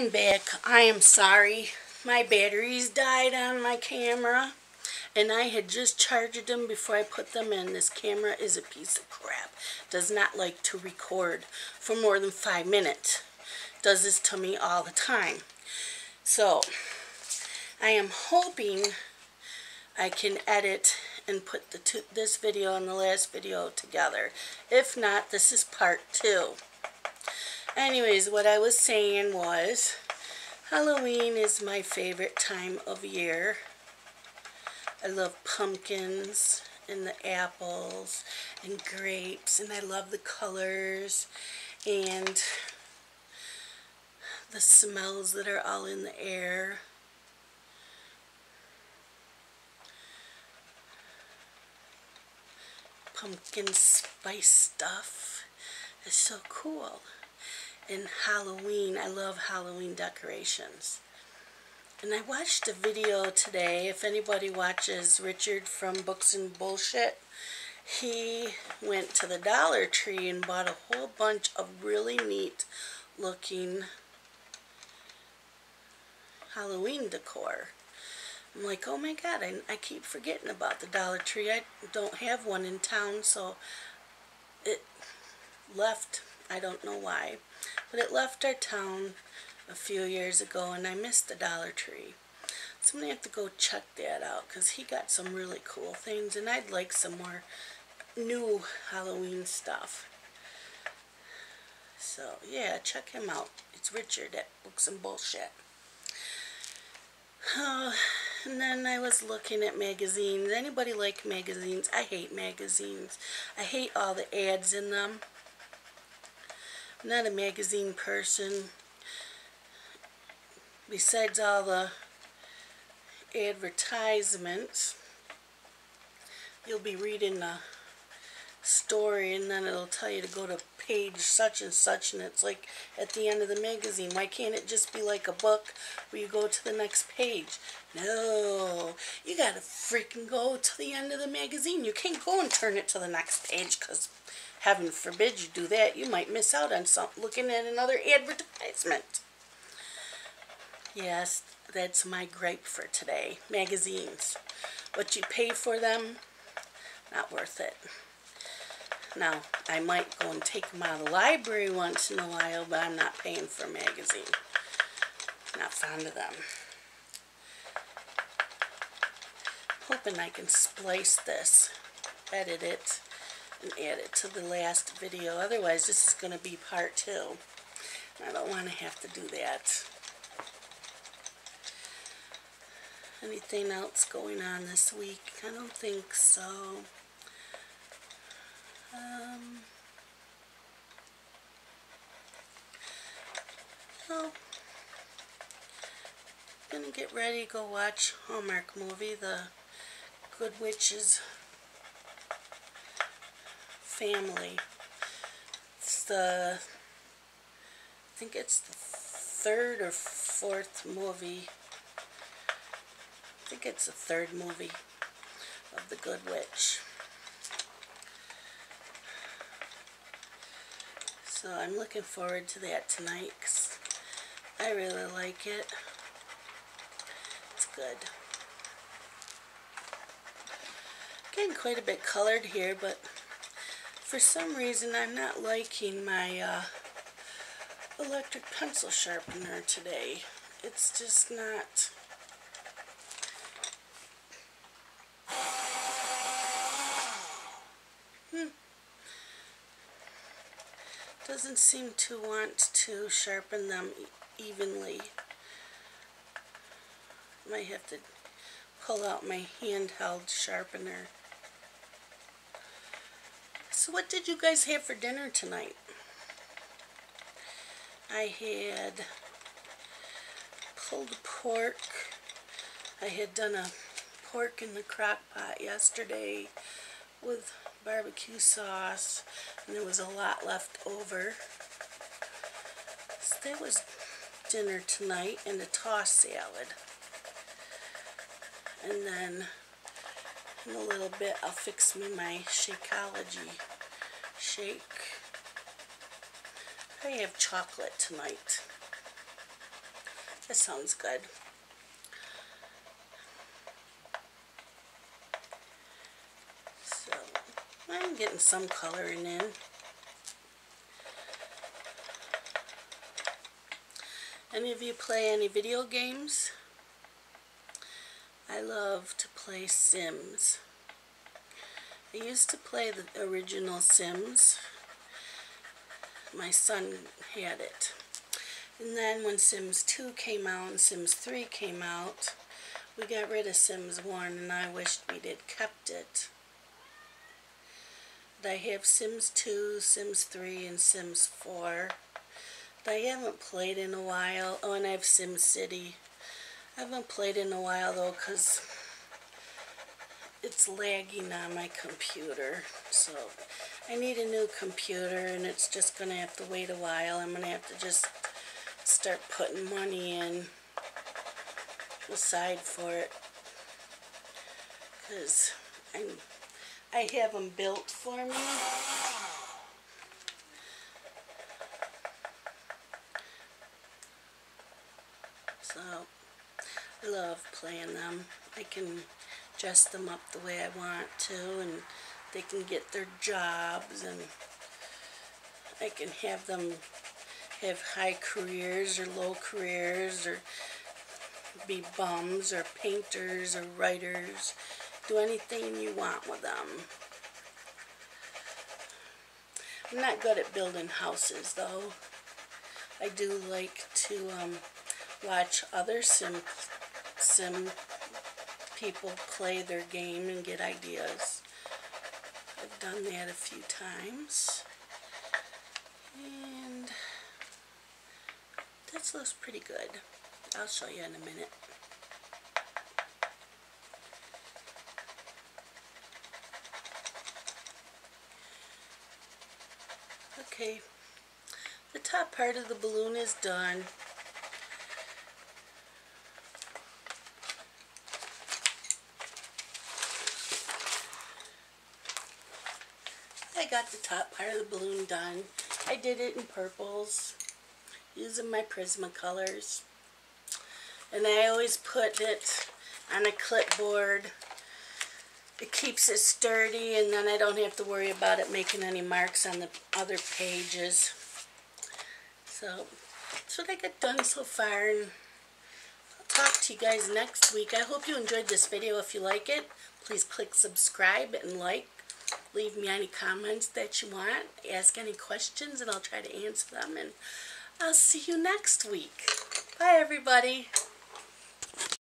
I'm back. I am sorry. My batteries died on my camera and I had just charged them before I put them in. This camera is a piece of crap. Does not like to record for more than five minutes. Does this to me all the time. So, I am hoping I can edit and put the this video and the last video together. If not, this is part two. Anyways, what I was saying was Halloween is my favorite time of year. I love pumpkins and the apples and grapes and I love the colors and the smells that are all in the air. Pumpkin spice stuff is so cool in Halloween. I love Halloween decorations. And I watched a video today, if anybody watches Richard from Books and Bullshit, he went to the Dollar Tree and bought a whole bunch of really neat looking Halloween decor. I'm like, oh my god, I, I keep forgetting about the Dollar Tree. I don't have one in town, so it left. I don't know why. But it left our town a few years ago and I missed the Dollar Tree. So I'm going to have to go check that out because he got some really cool things and I'd like some more new Halloween stuff. So yeah, check him out. It's Richard at Books and Bullshit. Uh, and then I was looking at magazines. Anybody like magazines? I hate magazines. I hate all the ads in them. Not a magazine person. Besides all the advertisements, you'll be reading the story and then it'll tell you to go to page such and such and it's like at the end of the magazine. Why can't it just be like a book where you go to the next page? No, you gotta freaking go to the end of the magazine. You can't go and turn it to the next page because heaven forbid you do that, you might miss out on something looking at another advertisement. Yes, that's my gripe for today. Magazines. What you pay for them, not worth it. Now, I might go and take them out of the library once in a while, but I'm not paying for a magazine. Not fond of them. Hoping I can splice this, edit it, and add it to the last video. Otherwise, this is going to be part two. I don't want to have to do that. Anything else going on this week? I don't think so. Um, well, I'm gonna get ready to go watch Hallmark movie, The Good Witch's family. It's the, I think it's the third or fourth movie. I think it's the third movie of The Good Witch. So I'm looking forward to that tonight because I really like it. It's good. Getting quite a bit colored here, but for some reason I'm not liking my uh, electric pencil sharpener today. It's just not... Hmm. Doesn't seem to want to sharpen them evenly. Might have to pull out my handheld sharpener. So what did you guys have for dinner tonight? I had pulled pork. I had done a pork in the crock pot yesterday with barbecue sauce and there was a lot left over. So that was dinner tonight and a tossed salad. And then in a little bit I'll fix me my Shakeology shake. I have chocolate tonight. That sounds good. So, I'm getting some coloring in. Any of you play any video games? I love to play Sims. I used to play the original Sims. My son had it. And then when Sims 2 came out and Sims 3 came out, we got rid of Sims 1 and I wished we'd had kept it. I have Sims 2, Sims 3, and Sims 4 that I haven't played in a while. Oh, and I have Sim City. I haven't played in a while though because it's lagging on my computer. So I need a new computer and it's just to have to wait a while. I'm to have to just start putting money in aside for it because I have them built for me. So I love playing them. I can dress them up the way I want to and they can get their jobs and I can have them have high careers or low careers or be bums or painters or writers. Do anything you want with them. I'm not good at building houses though. I do like to um, watch other sim, sim people play their game and get ideas. I've done that a few times. And this looks pretty good. I'll show you in a minute. Okay, the top part of the balloon is done. Got the top part of the balloon done. I did it in purples using my Prismacolors. And I always put it on a clipboard. It keeps it sturdy and then I don't have to worry about it making any marks on the other pages. So that's what I got done so far. And I'll talk to you guys next week. I hope you enjoyed this video. If you like it, please click subscribe and like. Leave me any comments that you want. Ask any questions and I'll try to answer them. And I'll see you next week. Bye, everybody.